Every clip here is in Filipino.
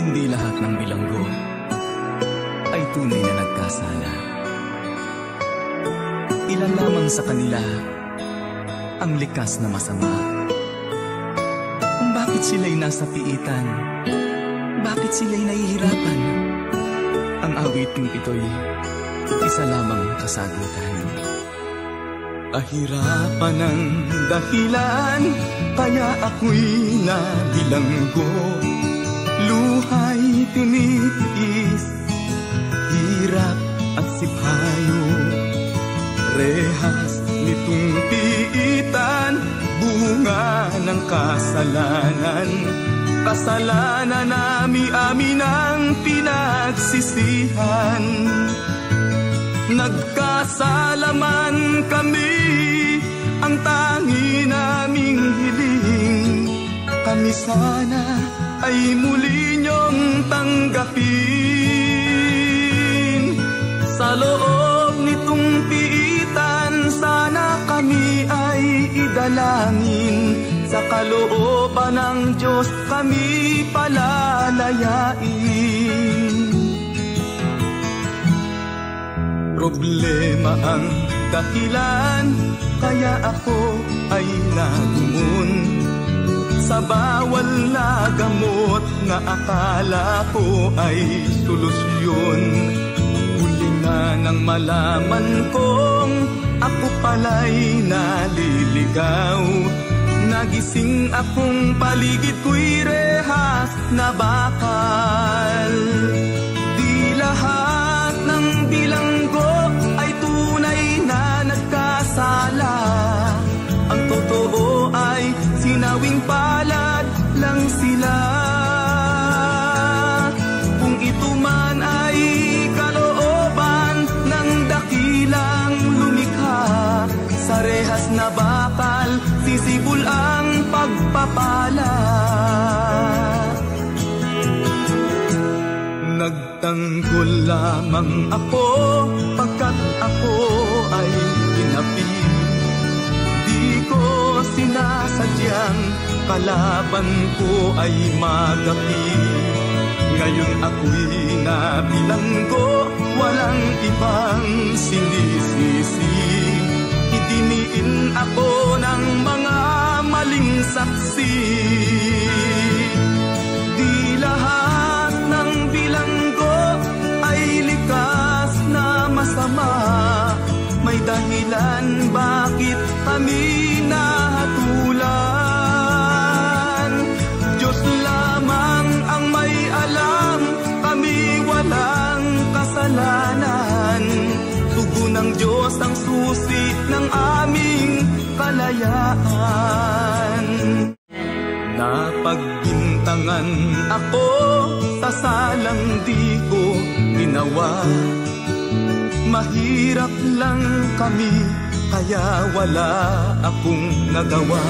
Hindi lahat ng bilanggo ay tunay na nagkasala. Ilan lamang sa kanila ang likas na masama. Kung bakit sila'y nasa piitan, bakit sila'y nahihirapan? Ang awit ng ito'y isa lamang kasagutan. Ahirapan ang dahilan, kaya ako'y nabilanggo. Luhay tinitiis, hirap at sipayo. Rehas nitong piitan, bunga ng kasalanan. Kasalanan nami amin ang pinagsisihan. Nagkasalaman kami, ang tangi naming hiling. Kami sana ay muli niyong tanggapin. Sa loob nitong piitan, sana kami ay idalangin. Sa kalooban ng Diyos kami palalayain. Problema ang dahilan Kaya ako ay nagumun Sa bawal na gamot Na akala ko ay solusyon. Huli na nang malaman kong Ako pala'y naliligaw. Nagising akong paligid ko'y rehas na bakal Nagtanggol lamang ako pagkat ako ay inapi Di ko sinasadyang kalaban ko ay magapi. Ngayon ako'y nabilanggo, walang ibang sinisisi. Idiniin ako ng mga maling saksi dahilan bakit kami nahatulan? Diyos lamang ang may alam Kami walang kasalanan. Tugon ng Diyos ang susi ng aming kalayaan. Napagbintangan ako sa salang di ko ginawa Mahirap lang kami kaya wala akong nagawa.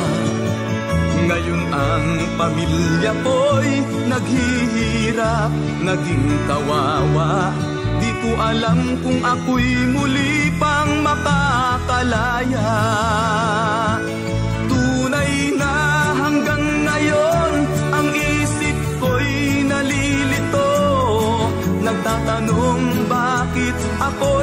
Ngayon ang pamilya ko'y naghihirap, naging kawawa. Di ko alam kung ako'y muli pang makakalaya Tunay na hanggang ngayon ang isip ko'y nalilito. Nagtatanong bakit ako'y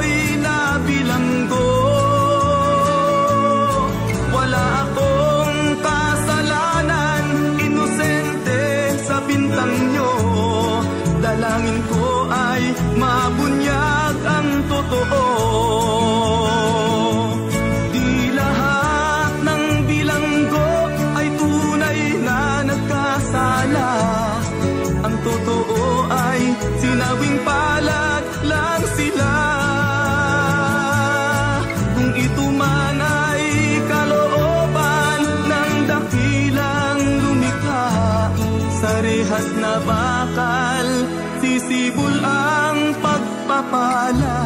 bakal, sisibol ang pagpapala.